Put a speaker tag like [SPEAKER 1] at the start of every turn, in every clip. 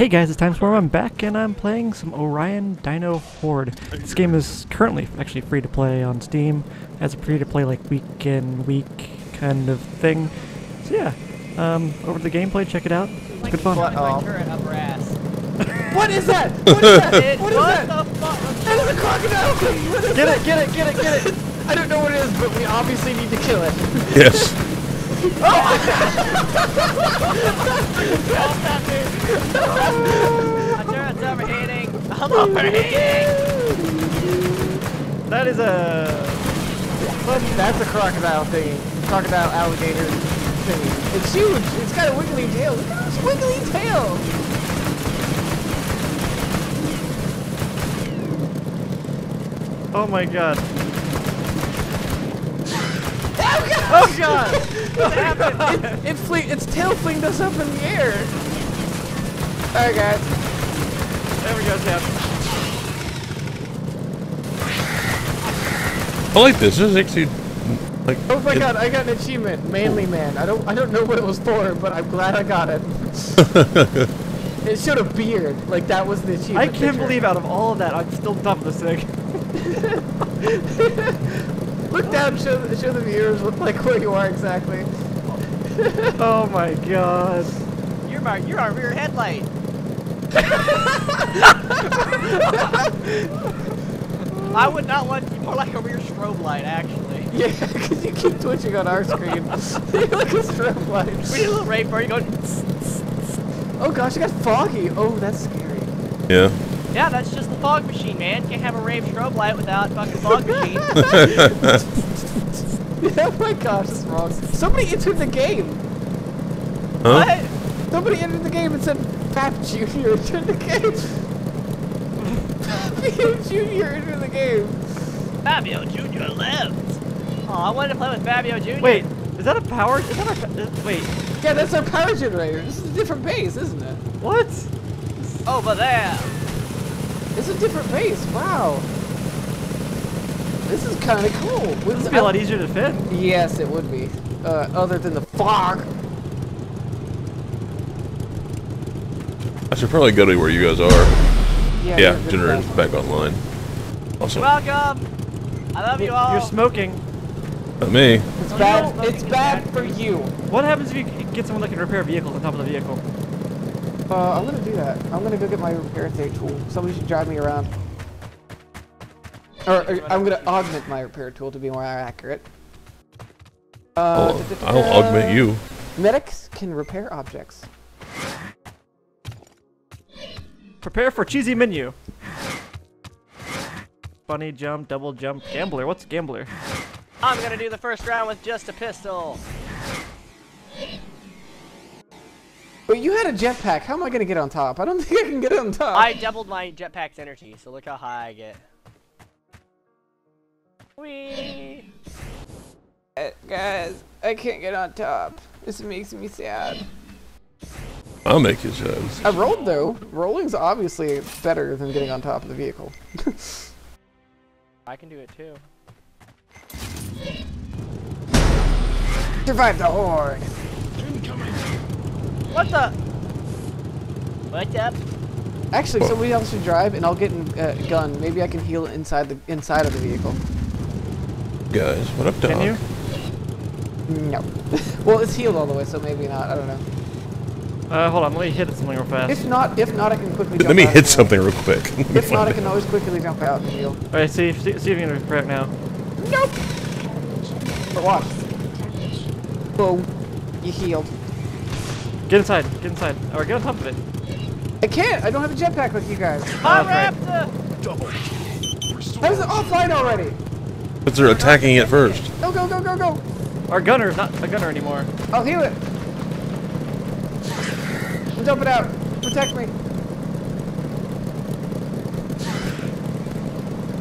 [SPEAKER 1] Hey guys, it's Timestorm. I'm back and I'm playing some Orion Dino Horde. This game is currently actually free to play on Steam as a free to play like week in week kind of thing. So yeah, um, over to the gameplay, check it out. It's good fun.
[SPEAKER 2] What?
[SPEAKER 3] My turret up her ass.
[SPEAKER 2] What is that? What is that?
[SPEAKER 3] It,
[SPEAKER 2] what is
[SPEAKER 3] what
[SPEAKER 2] that?
[SPEAKER 3] the fuck?
[SPEAKER 2] That is a crocodile thing!
[SPEAKER 1] Get it, get it, get it, get it!
[SPEAKER 2] I don't know what it is, but we obviously need to kill it.
[SPEAKER 4] Yes.
[SPEAKER 3] Turret's overheating. I'm overheating.
[SPEAKER 1] That is a...
[SPEAKER 2] That's a crocodile thing. Crocodile alligator thing. It's huge. It's got a wiggly tail. Look at this wiggly tail.
[SPEAKER 1] Oh my god.
[SPEAKER 2] Oh god. Oh god! It, it fle- its tail flinged us up in the air. Alright guys.
[SPEAKER 1] There we go, Jeff.
[SPEAKER 4] I like this. This is actually like.
[SPEAKER 2] Oh my
[SPEAKER 4] it-
[SPEAKER 2] god, I got an achievement. Manly man. I don't I don't know what it was for, but I'm glad I got it. it showed a beard. Like that was the achievement.
[SPEAKER 1] I can't
[SPEAKER 2] picture.
[SPEAKER 1] believe out of all of that, I'm still on top of this thing.
[SPEAKER 2] Look down, show, the- show the viewers what, like where you are exactly.
[SPEAKER 1] Oh my god.
[SPEAKER 3] You're my, you're our rear headlight. I would not want you more like a rear strobe light, actually.
[SPEAKER 2] Yeah, because you keep twitching on our screen. you like a strobe light.
[SPEAKER 3] We need a little rape where you go.
[SPEAKER 2] Oh gosh, it got foggy. Oh, that's scary.
[SPEAKER 4] Yeah.
[SPEAKER 3] Yeah, that's just the fog machine, man. Can't have a rave strobe light without fucking fog machine.
[SPEAKER 2] oh my gosh, that's wrong. Somebody entered the game.
[SPEAKER 4] Huh?
[SPEAKER 3] What?
[SPEAKER 2] Somebody entered the game and said Fab Junior entered the game. Fabio Junior entered the game.
[SPEAKER 3] Fabio Jr. left. Oh, I wanted to play with Fabio Jr.
[SPEAKER 1] Wait, is that a power? Is that a pa- is- Wait,
[SPEAKER 2] Yeah, that's our power generator. This is a different base, isn't it?
[SPEAKER 1] what?
[SPEAKER 3] Over there.
[SPEAKER 2] It's a different base. Wow. This is kind of cool.
[SPEAKER 1] Would This would be a lot easier to defend.
[SPEAKER 2] Yes, it would be. Uh, other than the fog.
[SPEAKER 4] I should probably go to where you guys are.
[SPEAKER 2] Yeah,
[SPEAKER 4] Yeah,
[SPEAKER 2] you're
[SPEAKER 4] generator's back online. Awesome.
[SPEAKER 3] Welcome. I love you all.
[SPEAKER 1] You're smoking.
[SPEAKER 4] Not me.
[SPEAKER 2] It's
[SPEAKER 3] Oh,
[SPEAKER 2] bad. It's bad for you.
[SPEAKER 1] What happens if you get someone that can repair vehicles on top of the vehicle?
[SPEAKER 2] Uh, I'm gonna do that. I'm gonna go get my repair tool. Somebody should drive me around. Or, or I'm gonna augment my repair tool to be more accurate. Uh,
[SPEAKER 4] I'll,
[SPEAKER 2] da-da-da-da.
[SPEAKER 4] I'll augment you.
[SPEAKER 2] Medics can repair objects.
[SPEAKER 1] Prepare for cheesy menu. Bunny jump, double jump, gambler. What's gambler?
[SPEAKER 3] I'm gonna do the first round with just a pistol.
[SPEAKER 2] But you had a jetpack. How am I gonna get on top? I don't think I can get on top.
[SPEAKER 3] I doubled my jetpack's energy, so look how high I get. Whee!
[SPEAKER 2] Uh, guys, I can't get on top. This makes me sad.
[SPEAKER 4] I'll make you sad.
[SPEAKER 2] I rolled though. Rolling's obviously better than getting on top of the vehicle.
[SPEAKER 3] I can do it too.
[SPEAKER 2] Survive the horde.
[SPEAKER 3] What the? What's up?
[SPEAKER 2] Actually, somebody else should drive, and I'll get a uh, gun. Maybe I can heal inside the inside of the vehicle.
[SPEAKER 4] Guys, what up, dog?
[SPEAKER 1] Can you?
[SPEAKER 2] No. well, it's healed all the way, so maybe not. I don't know.
[SPEAKER 1] Uh, hold on. Let me hit something real fast.
[SPEAKER 2] If not, if not, I can quickly. Jump
[SPEAKER 4] Let me
[SPEAKER 2] out
[SPEAKER 4] hit something real quick.
[SPEAKER 2] If not, I can always quickly jump out and heal.
[SPEAKER 1] All right, see, see, see if you can repair it now.
[SPEAKER 2] Nope. But watch. Boom. You healed.
[SPEAKER 1] Get inside. Get inside. Or get on top of it.
[SPEAKER 2] I can't. I don't have a jetpack like you guys.
[SPEAKER 3] My
[SPEAKER 1] that's right.
[SPEAKER 3] raptor!
[SPEAKER 2] How's it offline already?
[SPEAKER 4] But they're attacking it first.
[SPEAKER 2] Go go go go go.
[SPEAKER 1] Our gunner's not a gunner anymore.
[SPEAKER 2] I'll heal it. I'm jumping out. Protect me.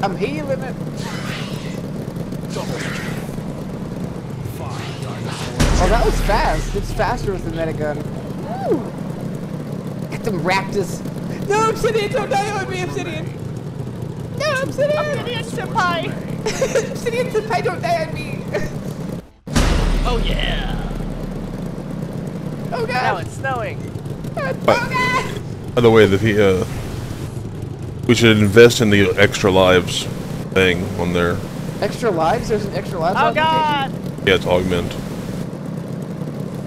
[SPEAKER 2] I'm healing it. Oh, that was fast. It's faster with the medigun. Woo! Get them raptors. No, Obsidian, don't die on me, Obsidian. No, Obsidian.
[SPEAKER 3] Obsidian Senpai!
[SPEAKER 2] Obsidian Senpai, don't die on me.
[SPEAKER 3] Oh yeah!
[SPEAKER 2] Oh God.
[SPEAKER 3] Now it's snowing.
[SPEAKER 2] Oh god.
[SPEAKER 4] By the way, the uh, we should invest in the extra lives thing on there.
[SPEAKER 2] Extra lives? There's an extra lives
[SPEAKER 3] Oh god!
[SPEAKER 4] Yeah, it's augment.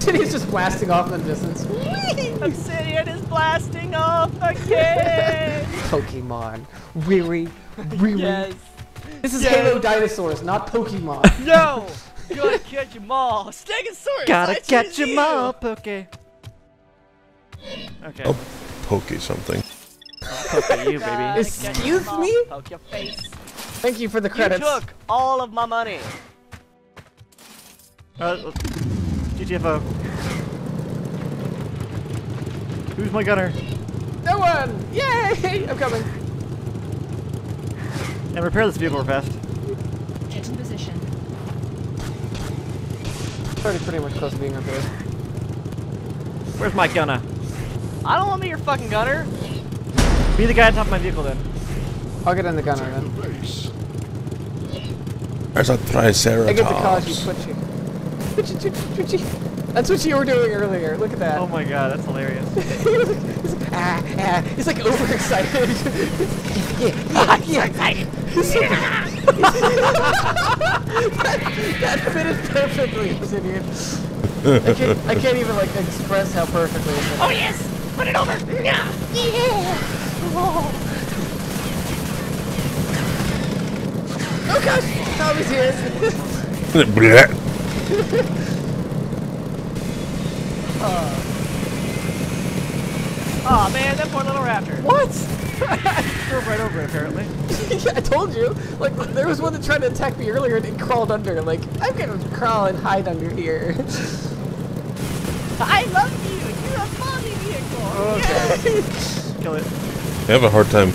[SPEAKER 2] He's just blasting off in the distance.
[SPEAKER 3] Obsidian is blasting off again!
[SPEAKER 2] Pokemon. Really? Really?
[SPEAKER 3] yes.
[SPEAKER 2] This is
[SPEAKER 3] Yes.
[SPEAKER 2] Halo Dinosaurs, not Pokemon.
[SPEAKER 3] No! You gotta catch them all! Stegosaurus!
[SPEAKER 1] Gotta
[SPEAKER 3] I
[SPEAKER 1] catch
[SPEAKER 3] choose
[SPEAKER 1] 'em
[SPEAKER 3] you.
[SPEAKER 1] up, okay. Okay.
[SPEAKER 4] Oh. Poke something.
[SPEAKER 1] Poke you, baby.
[SPEAKER 2] Excuse
[SPEAKER 3] catch 'em all,
[SPEAKER 2] me?
[SPEAKER 3] Poke your face.
[SPEAKER 2] Thank you for the credits.
[SPEAKER 3] You
[SPEAKER 2] credits.
[SPEAKER 3] took all of my money.
[SPEAKER 1] Uh, GTFO. Who's my gunner?
[SPEAKER 2] No one! Yay! I'm coming.
[SPEAKER 1] And repair this vehicle real fast.
[SPEAKER 5] Get in position.
[SPEAKER 2] It's already pretty much close to being repaired.
[SPEAKER 1] Where's my gunner?
[SPEAKER 3] I don't want to be your fucking gunner.
[SPEAKER 1] Be the guy on top of my vehicle then.
[SPEAKER 2] I'll get in the gunner then.
[SPEAKER 4] There's a triceratops.
[SPEAKER 2] I get the cause you twitchy. Twitchy, twitchy, twitchy. That's what you were doing earlier. Look at that.
[SPEAKER 1] Oh my god, that's hilarious.
[SPEAKER 2] he's, like, ah, ah. he's like overexcited. yeah, yeah, yeah. that, that fitted perfectly, Obsidian. I can't, I can't even like express how perfectly it.
[SPEAKER 3] Oh yes! Put it over! Yeah! yeah.
[SPEAKER 2] Oh gosh! Tommy's here.
[SPEAKER 4] Blech.
[SPEAKER 3] Oh man, that poor little raptor.
[SPEAKER 2] what?
[SPEAKER 1] Drove right over it, apparently.
[SPEAKER 2] yeah, I told you. Like, there was one that tried to attack me earlier and it crawled under. Like, I'm gonna crawl and hide under here.
[SPEAKER 3] I love you! You're a mommy vehicle!
[SPEAKER 1] Okay. Kill it.
[SPEAKER 4] I have a hard time.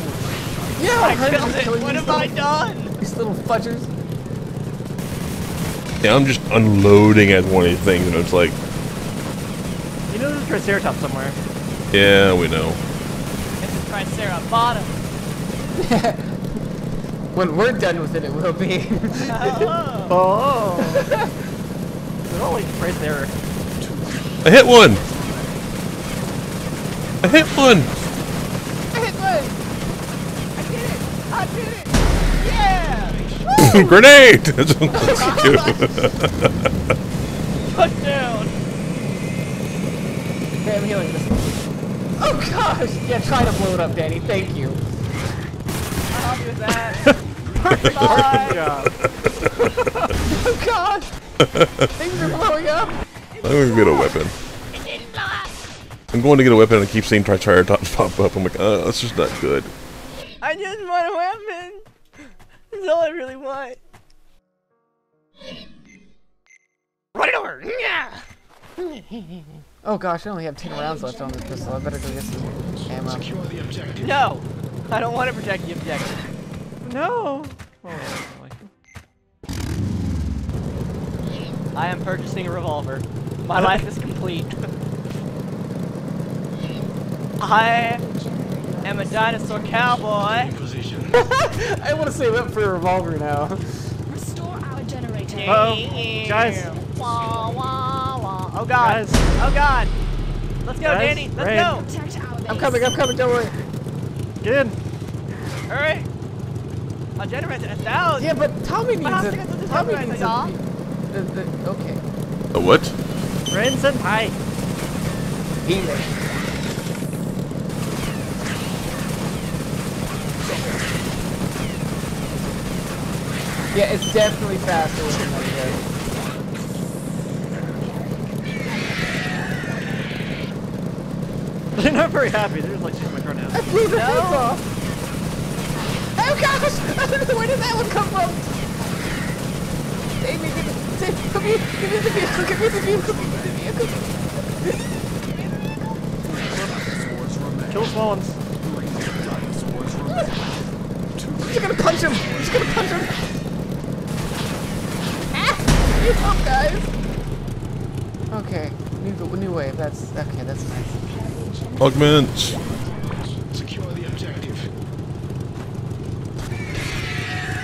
[SPEAKER 2] yeah,
[SPEAKER 3] I
[SPEAKER 2] I'm
[SPEAKER 3] killed it!
[SPEAKER 2] killing
[SPEAKER 3] What
[SPEAKER 2] these
[SPEAKER 3] have I
[SPEAKER 2] little-
[SPEAKER 3] done?
[SPEAKER 2] These little fudgers.
[SPEAKER 4] Yeah, I'm just unloading at one of these things, and it's like,
[SPEAKER 1] You know there's a Triceratops somewhere.
[SPEAKER 4] yeah, we know.
[SPEAKER 3] It's a Triceratops bottom.
[SPEAKER 2] When we're done with it, it will be.
[SPEAKER 3] Oh.
[SPEAKER 1] Oh! They're all like right there.
[SPEAKER 4] I hit one. I hit one.
[SPEAKER 2] I hit one.
[SPEAKER 3] I did it! I did it! Yeah!
[SPEAKER 4] Grenade. That's what
[SPEAKER 3] Put down!
[SPEAKER 2] Okay, I'm healing this. Oh gosh! Yeah, try to blow it up, Danny. Thank you.
[SPEAKER 3] I'll do that. Bye!
[SPEAKER 1] job.
[SPEAKER 2] Oh gosh! Things are blowing up.
[SPEAKER 4] I'm gonna get a weapon. I'm going to get a weapon and I keep seeing Triceratops pop up. I'm like, oh, that's just not good.
[SPEAKER 3] I just want a weapon! That's all I really want. Run it over! Yeah!
[SPEAKER 2] Oh gosh, I only have 10 rounds left on this pistol. I better go get some ammo.
[SPEAKER 3] No! I don't want to protect the objective.
[SPEAKER 1] No! Oh, like
[SPEAKER 3] I am purchasing a revolver. My life is complete. I am a dinosaur cowboy.
[SPEAKER 2] I want to save up for a revolver now.
[SPEAKER 5] Restore our generator.
[SPEAKER 1] Uh-oh. Guys.
[SPEAKER 3] Wah, wah, wah. Oh god.
[SPEAKER 1] Guys.
[SPEAKER 3] Oh god. Let's go,
[SPEAKER 1] Guys,
[SPEAKER 3] Danny. Let's
[SPEAKER 1] Rain.
[SPEAKER 3] go.
[SPEAKER 5] Protect our base.
[SPEAKER 2] I'm coming, I'm coming, don't worry.
[SPEAKER 1] Get in!
[SPEAKER 3] Hurry. My generator is down.
[SPEAKER 2] Yeah, but Tommy needs
[SPEAKER 3] My house
[SPEAKER 2] it.
[SPEAKER 3] tickets are
[SPEAKER 2] Tommy
[SPEAKER 3] right
[SPEAKER 2] needs
[SPEAKER 3] now.
[SPEAKER 2] it. The, the, okay.
[SPEAKER 4] A what?
[SPEAKER 1] Rain Senpai!
[SPEAKER 2] Healing. Yeah, it's definitely faster with another guy.
[SPEAKER 1] They're not very happy. They're just like shooting my car now.
[SPEAKER 2] I blew the heads off! Oh gosh! Where did that one come from? Amy, give me, say, come here, give me the vehicle, give me the vehicle, give me the vehicle.
[SPEAKER 1] Kill the small ones.
[SPEAKER 2] I'm just gonna punch him! I'm just gonna punch him! Get up, guys! Okay, new, new wave, that's, okay, that's nice.
[SPEAKER 4] Augments. the objective.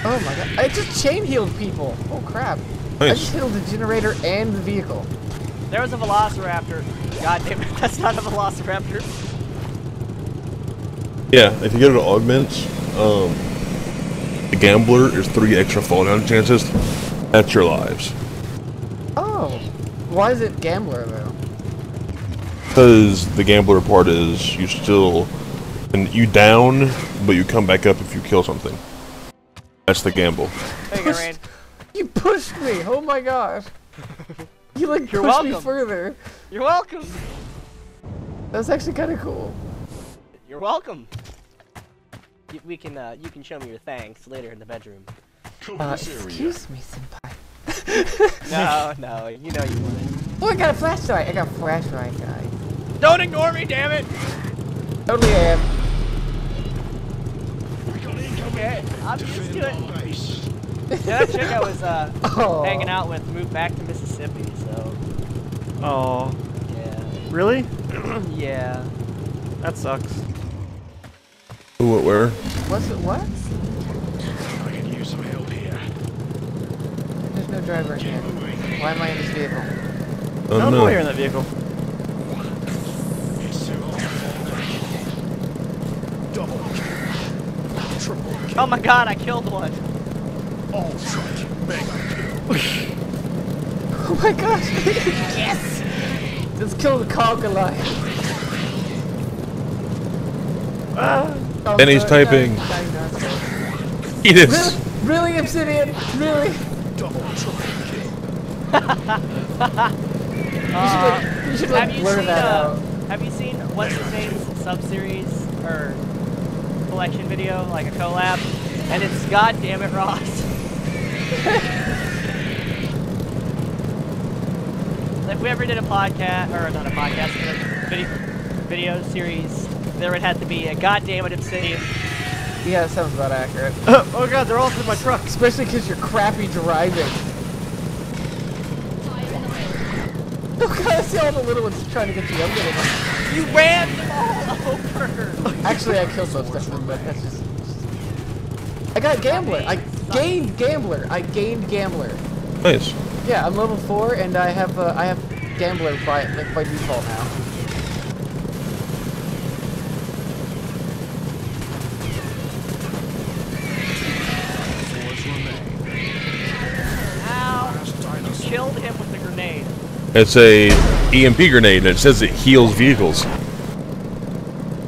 [SPEAKER 2] Oh my god, I just chain healed people! Oh crap. I just healed the generator and the vehicle.
[SPEAKER 3] There was a velociraptor. God damn it, that's not a velociraptor.
[SPEAKER 4] Yeah, if you go to augments, um, the gambler is three extra fall down chances. That's your lives.
[SPEAKER 2] Why is it gambler though?
[SPEAKER 4] Because the gambler part is you still, and you down, but you come back up if you kill something. That's the gamble.
[SPEAKER 3] There you go, Rain.
[SPEAKER 2] You pushed me. Oh my gosh. You like
[SPEAKER 3] You're
[SPEAKER 2] pushed me further.
[SPEAKER 3] You're welcome.
[SPEAKER 2] That's actually kind of cool.
[SPEAKER 3] You're welcome. You, we can, uh, you can show me your thanks later in the bedroom.
[SPEAKER 2] Uh, excuse me, senpai.
[SPEAKER 3] No, no, you know you want it.
[SPEAKER 2] Oh, I got a flashlight. I got a flashlight, guys.
[SPEAKER 3] Don't ignore me, damn it!
[SPEAKER 2] Totally am.
[SPEAKER 3] Okay, I'm used to it. Yeah, that chick I was uh,
[SPEAKER 2] Oh.
[SPEAKER 3] hanging out with moved back to Mississippi, so
[SPEAKER 1] Oh,
[SPEAKER 3] yeah,
[SPEAKER 1] really?
[SPEAKER 3] yeah.
[SPEAKER 1] That sucks.
[SPEAKER 4] Who, what, where?
[SPEAKER 2] What's it? What? There's driver here. Why am I in this vehicle?
[SPEAKER 4] Oh
[SPEAKER 1] no,
[SPEAKER 4] no.
[SPEAKER 1] no, you're in that vehicle.
[SPEAKER 3] Oh my god, I killed one.
[SPEAKER 2] Oh my gosh! yes! Let's kill the cog alive.
[SPEAKER 1] Ah,
[SPEAKER 2] Oh,
[SPEAKER 4] And he's
[SPEAKER 2] no,
[SPEAKER 4] typing.
[SPEAKER 2] no, no, no, no.
[SPEAKER 4] Eat
[SPEAKER 2] Really?
[SPEAKER 4] Obsidian?
[SPEAKER 2] Really, Obsidian? Really? You should like, you should like
[SPEAKER 3] Have you
[SPEAKER 2] blur
[SPEAKER 3] seen
[SPEAKER 2] that
[SPEAKER 3] uh,
[SPEAKER 2] out.
[SPEAKER 3] Have you seen what's his name's sub-series or collection video, like a collab? And it's God damn it, Ross. if we ever did a podcast, or not a podcast, but a video, video series, there would have to be a God damn it, Obsidian.
[SPEAKER 2] Yeah, that sounds about accurate.
[SPEAKER 1] oh god, they're all through my truck.
[SPEAKER 2] Especially because you're crappy driving. Oh god, I see all the little ones trying to get you. I'm getting
[SPEAKER 3] You ran them all over.
[SPEAKER 2] Actually, I killed most of them, but that's just. I got Gambler. I gained Gambler. I gained Gambler.
[SPEAKER 4] Nice.
[SPEAKER 2] Yeah, I'm level four, and I have uh, I have Gambler by like by default now.
[SPEAKER 4] It's a EMP grenade, and it says it heals vehicles.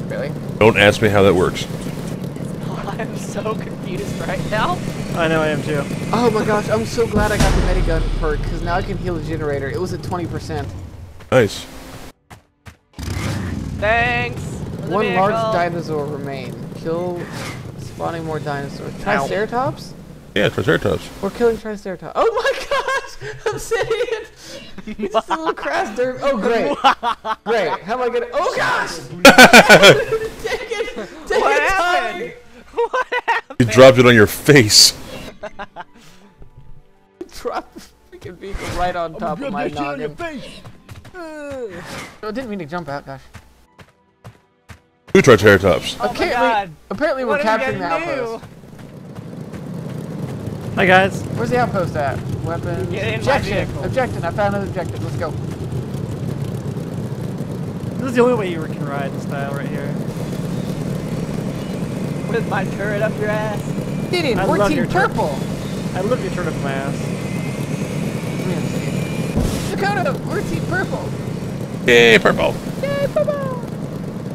[SPEAKER 2] Really?
[SPEAKER 4] Don't ask me how that works.
[SPEAKER 3] I'm so confused right now.
[SPEAKER 1] I know I am too.
[SPEAKER 2] Oh my gosh, I'm so glad I got the Medigun perk because now I can heal the generator. It was at 20%.
[SPEAKER 4] Nice.
[SPEAKER 3] Thanks. for the
[SPEAKER 2] One large dinosaur remain. Kill spawning more dinosaurs. Triceratops?
[SPEAKER 4] Yeah, Triceratops.
[SPEAKER 2] We're killing Triceratops. Oh my gosh! Obsidian! He's just a little crass dirt. Oh great. Great. How am I gonna Oh gosh! take it! Take
[SPEAKER 3] What
[SPEAKER 2] it,
[SPEAKER 3] happened? What happened?
[SPEAKER 4] You dropped it on your face.
[SPEAKER 2] Drop the freaking vehicle right on top of my noggin. Oh, I didn't mean to jump out, gosh.
[SPEAKER 4] Two Triceratops.
[SPEAKER 3] Oh my
[SPEAKER 2] Okay,
[SPEAKER 3] god.
[SPEAKER 2] apparently we're
[SPEAKER 3] What
[SPEAKER 2] capturing the outpost.
[SPEAKER 3] Do?
[SPEAKER 1] Hi guys.
[SPEAKER 2] Where's the outpost at? Weapons.
[SPEAKER 3] Get in
[SPEAKER 2] Objection. Objection. I found an objective. Let's go.
[SPEAKER 1] This is the only way you can ride in style right here.
[SPEAKER 3] With my turret up your ass.
[SPEAKER 2] Gideon,
[SPEAKER 1] I
[SPEAKER 2] we're
[SPEAKER 1] love
[SPEAKER 2] team
[SPEAKER 1] your turret.
[SPEAKER 2] purple.
[SPEAKER 1] I love your turn up my ass.
[SPEAKER 2] Dakota, we're team purple.
[SPEAKER 4] Yay, purple.
[SPEAKER 2] Yay, purple.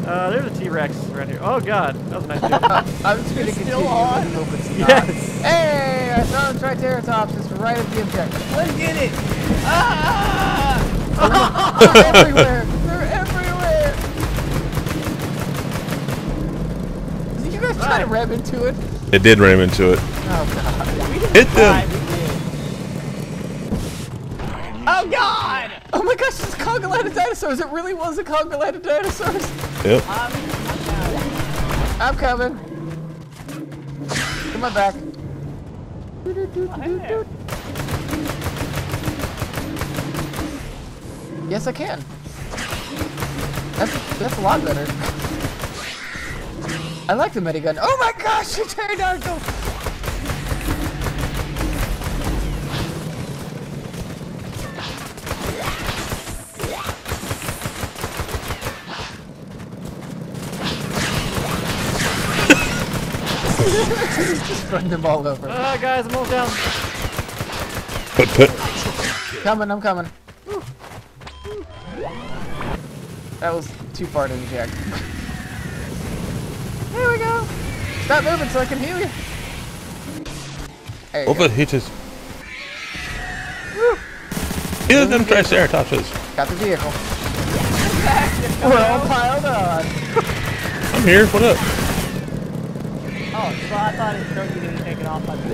[SPEAKER 1] Uh, there's a T-Rex right here. Oh god, that was a nice dude.
[SPEAKER 2] I'm just gonna continue.
[SPEAKER 3] still on?
[SPEAKER 2] and hope it's not.
[SPEAKER 1] yes.
[SPEAKER 2] Hey, I found a Triceratops. It's right at the objective.
[SPEAKER 3] Let's get it. Ah!
[SPEAKER 2] They're everywhere. They're everywhere. Did you guys try to ram into it?
[SPEAKER 4] It did ram into it.
[SPEAKER 2] Oh god.
[SPEAKER 4] Hit
[SPEAKER 3] Right,
[SPEAKER 4] them.
[SPEAKER 3] we did. Oh god!
[SPEAKER 2] Oh my gosh, it's a conga of dinosaurs. It really was a dinosaurs.
[SPEAKER 4] Yep.
[SPEAKER 3] I'm, I'm down.
[SPEAKER 2] I'm coming. Come on back. Yes, I can. That's that's a lot better. I like the minigun. Oh my gosh, you turned out Just run them all over.
[SPEAKER 1] Ah, guys, I'm all down.
[SPEAKER 4] Put, put.
[SPEAKER 2] Coming, I'm coming. That was too far to inject. There we go. Stop moving so I can heal you. There you
[SPEAKER 4] Over
[SPEAKER 2] go.
[SPEAKER 4] hit it. Heal them Triceratopses.
[SPEAKER 2] Got the vehicle. We're all piled on.
[SPEAKER 4] I'm here. What up?
[SPEAKER 3] Oh, so I thought it showed you getting taken off by the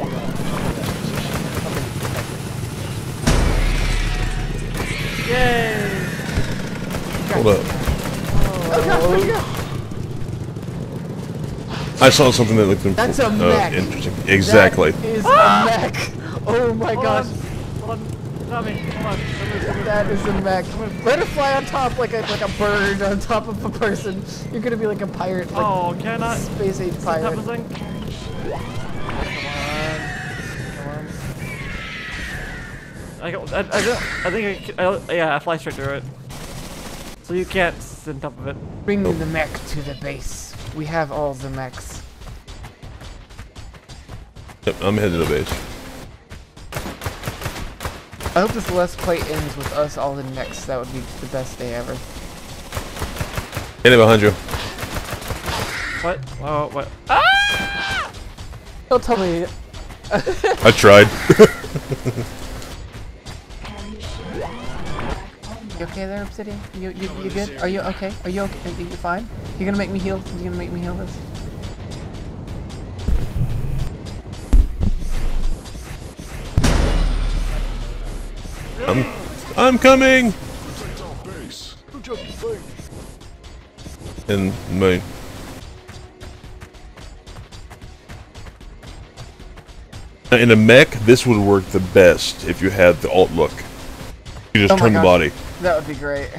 [SPEAKER 1] Yay!
[SPEAKER 4] Hold up.
[SPEAKER 2] Oh god, where'd you go?
[SPEAKER 4] I saw something that looked
[SPEAKER 2] That's a
[SPEAKER 4] uh,
[SPEAKER 2] mech.
[SPEAKER 4] interesting. Exactly.
[SPEAKER 2] That is a mech. Oh my
[SPEAKER 1] Hold
[SPEAKER 2] gosh.
[SPEAKER 1] on. Hold on. Stop me. Come on. Come here, come here.
[SPEAKER 2] That is a mech. Let it fly on top like a like a bird on top of a person. You're gonna be like a pirate, like
[SPEAKER 1] Oh, can I?
[SPEAKER 2] space age
[SPEAKER 1] Type
[SPEAKER 2] pirate.
[SPEAKER 1] of thing? Come on. Come on. I, go, I, I, don't- I think I, c- I, yeah, I fly straight through it. So you can't sit on top of it.
[SPEAKER 2] Bring the mech to the base. We have all the mechs.
[SPEAKER 4] Yep, I'm headed to the base.
[SPEAKER 2] I hope this let's play ends with us all in next. That would be the best day ever.
[SPEAKER 4] Hit it behind you.
[SPEAKER 1] What? Oh, what?
[SPEAKER 2] Don't tell me.
[SPEAKER 4] I tried.
[SPEAKER 2] You okay there, Obsidian? You you you good? Are you okay? Are you okay? Are you fine? You gonna make me heal? You gonna make me heal this?
[SPEAKER 4] I'm, I'm coming. And my in a mech, this would work the best if you had the alt look. You just
[SPEAKER 2] Oh
[SPEAKER 4] turn the body.
[SPEAKER 2] That would be great.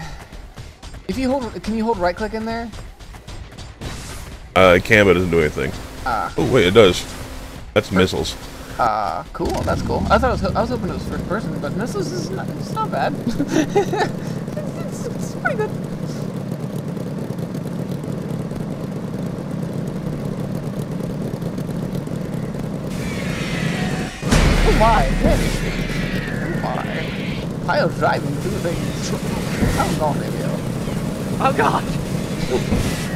[SPEAKER 2] If you hold, can you hold right click in there?
[SPEAKER 4] Uh, it can, but it doesn't do anything.
[SPEAKER 2] Ah.
[SPEAKER 4] Oh wait, it does. That's missiles.
[SPEAKER 2] Ah, cool. That's cool. I thought it was, I was hoping it was first person, but this is is not, it's not bad. it's, it's pretty good. Oh my! Oh my! Pile driving through. How long have you?
[SPEAKER 3] Oh god!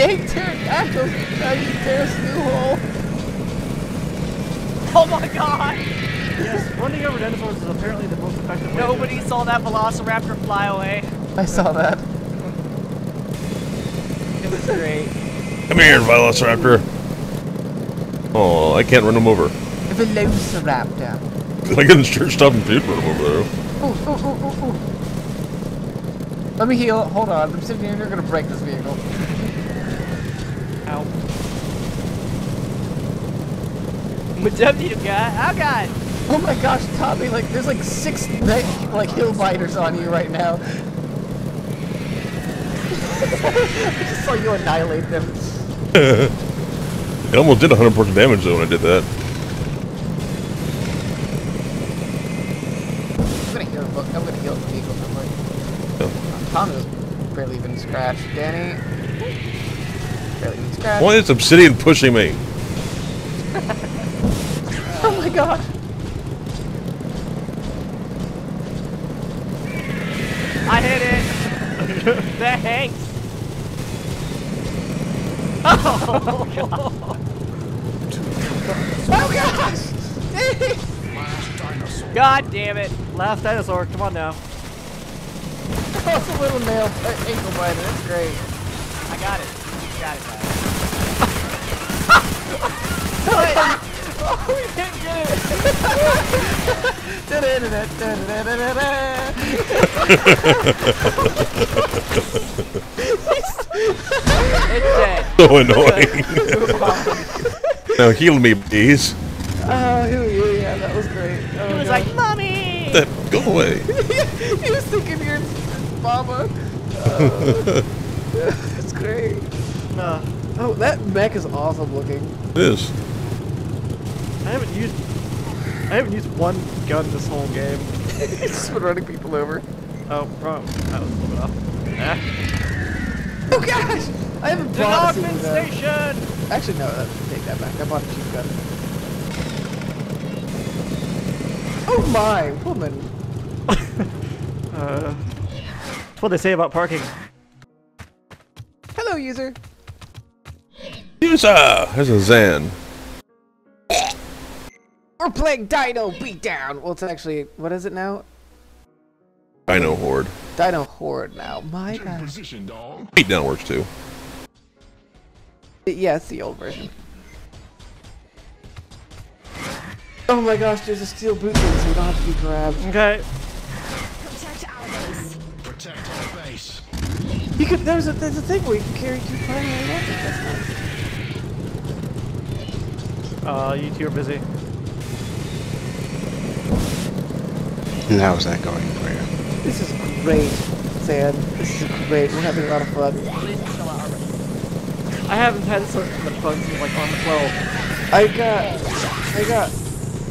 [SPEAKER 2] Dang pterodactyls! Now you tear us a new hole.
[SPEAKER 3] Oh my god!
[SPEAKER 1] Yes, running over dinosaurs is apparently the most effective way. to-
[SPEAKER 3] Nobody saw that velociraptor fly away.
[SPEAKER 2] I saw that.
[SPEAKER 3] It was great.
[SPEAKER 4] Come here, Velociraptor. Oh, I can't run him over.
[SPEAKER 2] Velociraptor.
[SPEAKER 4] I can sure stop and did run him over there.
[SPEAKER 2] Ooh, ooh, ooh, ooh, ooh. Let me heal. Hold on. I'm sitting here. You're gonna break this vehicle.
[SPEAKER 3] What's up, you guy? Oh god!
[SPEAKER 2] Oh my gosh, Tommy! Like, there's like six like, like hill biters on you right now. I just saw you annihilate them.
[SPEAKER 4] It almost did 100% damage though when I did that.
[SPEAKER 2] I'm gonna heal. the- I'm gonna heal the vehicle real quick. Tommy's barely even scratched. Danny, barely even scratched.
[SPEAKER 4] Why is Obsidian pushing me?
[SPEAKER 2] God!
[SPEAKER 3] I hit it! Thanks!
[SPEAKER 2] Oh Oh gosh!
[SPEAKER 3] God damn it!
[SPEAKER 1] Last dinosaur, come on now.
[SPEAKER 2] It's a little nail uh, ankle biter. That's great.
[SPEAKER 3] I got it. Got it, guys.
[SPEAKER 2] Oh, we didn't get it.
[SPEAKER 3] It's dead.
[SPEAKER 4] So annoying. now heal me, please.
[SPEAKER 2] Oh, yeah, yeah, that was great. Oh,
[SPEAKER 3] He was
[SPEAKER 2] God.
[SPEAKER 3] like, Mommy!
[SPEAKER 4] That Go away.
[SPEAKER 2] he was thinking you're mama. Uh, that's great. Uh, oh, that mech is awesome looking.
[SPEAKER 4] It is.
[SPEAKER 1] I haven't used I haven't used one gun this whole game.
[SPEAKER 2] He's just been running people over.
[SPEAKER 1] Oh, wrong. That was a little bit off. Ah.
[SPEAKER 2] Oh gosh! I haven't bought a
[SPEAKER 3] Dogman
[SPEAKER 2] gun.
[SPEAKER 3] Station!
[SPEAKER 2] Actually, no, uh, take that back. I bought a cheap gun. Oh my, woman.
[SPEAKER 1] Uh, that's what they say about parking.
[SPEAKER 2] Hello, user.
[SPEAKER 4] User! There's a Zan.
[SPEAKER 2] We're playing Dino Beatdown. Well, it's actually, what is it now?
[SPEAKER 4] Dino Horde.
[SPEAKER 2] Dino Horde now. My god.
[SPEAKER 6] Position, dog.
[SPEAKER 4] Beatdown works too.
[SPEAKER 2] Yeah, it's the old version. Oh my gosh, there's a steel boot thing, so we don't have to be grabbed.
[SPEAKER 1] Okay.
[SPEAKER 5] Protect our base.
[SPEAKER 6] Protect our base.
[SPEAKER 2] You could, there's a, there's a thing where you can carry two primary weapons. That's nice.
[SPEAKER 1] Uh, you two are busy.
[SPEAKER 7] And how's that going for you?
[SPEAKER 2] This is great, Sam. This is great. We're having a lot of fun.
[SPEAKER 1] I haven't had so much fun since like on the 12.
[SPEAKER 2] I got, I got,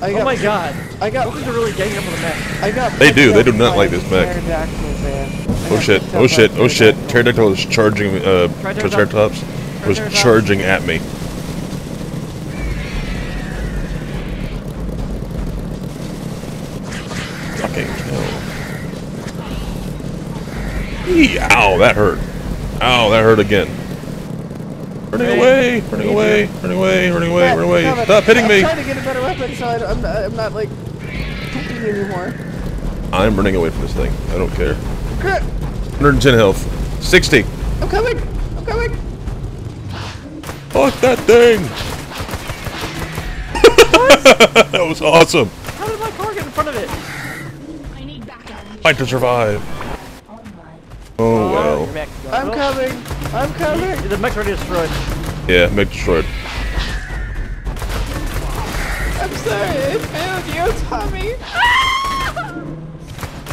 [SPEAKER 2] I got.
[SPEAKER 1] Oh my god.
[SPEAKER 2] I got,
[SPEAKER 1] Those are really getting up on the mech.
[SPEAKER 2] I got.
[SPEAKER 4] They do, they do not like this mech.
[SPEAKER 2] pterodactyl, Sam. I
[SPEAKER 4] Oh shit, oh shit, oh shit.
[SPEAKER 2] pterodactyl.
[SPEAKER 4] Pterodactyl is charging, uh,
[SPEAKER 1] Triceratops.
[SPEAKER 4] Triceratops was charging at me. Eee, ow, that hurt. Ow, that hurt again. Running away, running away, running away, running away, running away. Stop hitting
[SPEAKER 2] I'm
[SPEAKER 4] me.
[SPEAKER 2] trying to get a better weapon, so I, am not, I'm not like pooping anymore.
[SPEAKER 4] I'm running away from this thing. I don't care.
[SPEAKER 2] Crap!
[SPEAKER 4] 110 health. 60.
[SPEAKER 2] I'm coming! I'm coming!
[SPEAKER 4] Fuck that thing! that was awesome.
[SPEAKER 1] How did my car get in front of it?
[SPEAKER 5] I need backup.
[SPEAKER 4] Fight to survive. Oh well.
[SPEAKER 3] Your mech.
[SPEAKER 2] I'm coming! I'm coming!
[SPEAKER 1] The mech's already destroyed.
[SPEAKER 4] Yeah, mech destroyed.
[SPEAKER 2] I'm sorry, I failed you, Tommy!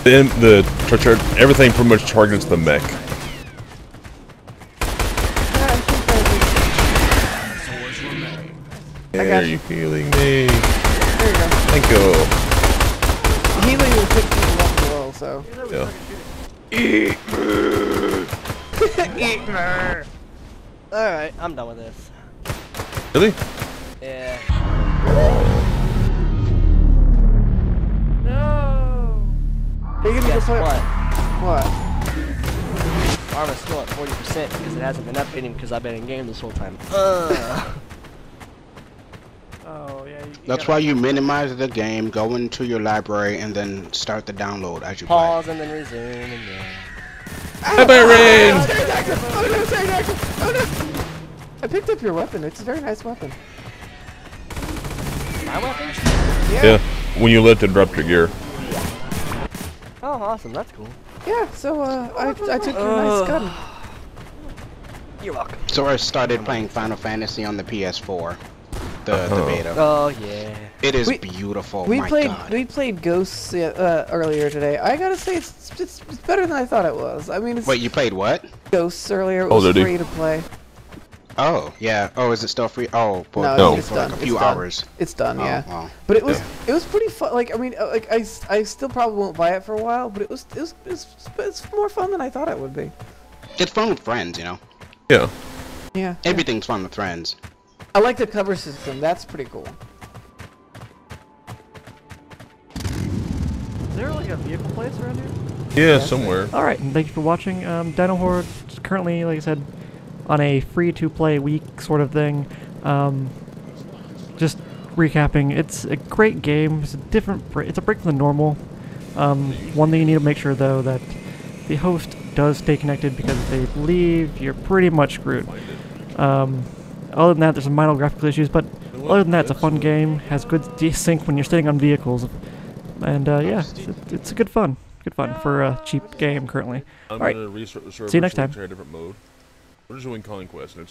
[SPEAKER 4] Then the Tricer- everything pretty much targets the mech.
[SPEAKER 6] Swords
[SPEAKER 4] Are you
[SPEAKER 2] you.
[SPEAKER 4] healing me?
[SPEAKER 2] There you go.
[SPEAKER 4] Thank you.
[SPEAKER 2] Healing will pick people up as well, so.
[SPEAKER 4] Yeah.
[SPEAKER 2] Eat me!
[SPEAKER 3] Alright, I'm done with this.
[SPEAKER 4] Really?
[SPEAKER 3] Yeah.
[SPEAKER 1] No.
[SPEAKER 2] Are you gonna
[SPEAKER 3] Guess
[SPEAKER 2] go
[SPEAKER 3] what?
[SPEAKER 2] What?
[SPEAKER 3] Armor's still at 40% because it hasn't been updating because I've been in game this whole time. Ugh.
[SPEAKER 1] Oh, yeah. You, you
[SPEAKER 7] That's why you minimize the game, go into your library, and then start the download as you play.
[SPEAKER 3] Pause and then resume and yeah.
[SPEAKER 4] Bye bye, Rain!
[SPEAKER 2] Pterodactyl! Oh no! Oh no! I picked up your weapon. It's a very nice weapon.
[SPEAKER 3] My weapon?
[SPEAKER 4] Yeah. When you let it drop your gear.
[SPEAKER 3] Oh, awesome. That's cool.
[SPEAKER 2] Yeah, so uh, I, I took your nice gun.
[SPEAKER 3] You're welcome.
[SPEAKER 7] So I started playing Final Fantasy on the PS4, the, the
[SPEAKER 4] Uh-huh.
[SPEAKER 7] beta.
[SPEAKER 3] Oh, yeah.
[SPEAKER 7] It is
[SPEAKER 2] We-
[SPEAKER 7] beautiful.
[SPEAKER 2] We
[SPEAKER 7] my
[SPEAKER 2] played
[SPEAKER 7] God.
[SPEAKER 2] we played Ghosts uh, uh, earlier today. I gotta say it's, it's it's better than I thought it was. I mean, it's
[SPEAKER 7] Wait, you played what?
[SPEAKER 2] Ghosts earlier. It
[SPEAKER 4] Oh,
[SPEAKER 2] was
[SPEAKER 4] did he?
[SPEAKER 2] free to play.
[SPEAKER 7] Oh, yeah. Oh, is it still free? Oh, boy,
[SPEAKER 2] No,
[SPEAKER 4] No.
[SPEAKER 2] it's
[SPEAKER 7] for
[SPEAKER 2] done.
[SPEAKER 7] like a
[SPEAKER 2] it's
[SPEAKER 7] few
[SPEAKER 2] done.
[SPEAKER 7] hours.
[SPEAKER 2] It's done,
[SPEAKER 7] Oh,
[SPEAKER 2] yeah.
[SPEAKER 7] wow.
[SPEAKER 2] But it was
[SPEAKER 4] Yeah.
[SPEAKER 2] it was pretty fun. Like I mean, uh, like I, s- I still probably won't buy it for a while, but it was it was it's, it's more fun than I thought it would be.
[SPEAKER 7] It's fun with friends, you know.
[SPEAKER 4] Yeah.
[SPEAKER 2] Yeah.
[SPEAKER 7] Everything's fun with friends.
[SPEAKER 2] I like the cover system. That's pretty cool.
[SPEAKER 1] Is there like a vehicle place around here?
[SPEAKER 4] Yeah, somewhere.
[SPEAKER 1] All right, and thank you for watching. Um, Dino Horde is currently, like I said, on a free-to-play week sort of thing. Um, just recapping, it's a great game. It's a different. Br- it's a break from the normal. Um, one thing you need to make sure though that the host does stay connected because if they leave, you're pretty much screwed. Um, other than that, there's some minor graphical issues, but other than that, it's a fun game. Has good desync when you're sitting on vehicles, and uh, yeah, it's, it's a good fun. Good fun for a cheap game currently.
[SPEAKER 4] I'm
[SPEAKER 1] All right.
[SPEAKER 4] gonna restart the server
[SPEAKER 1] See you next time.
[SPEAKER 4] can try a different mode. We're just doing Conquest, and it's